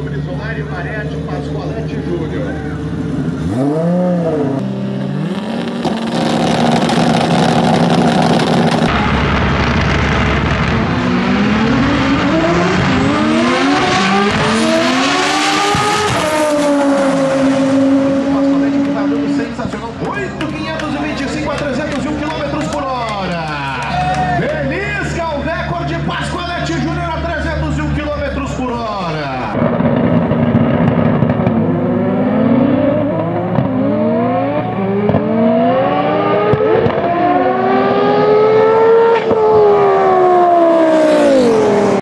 Nunes, Omar Pascoalante e Júnior.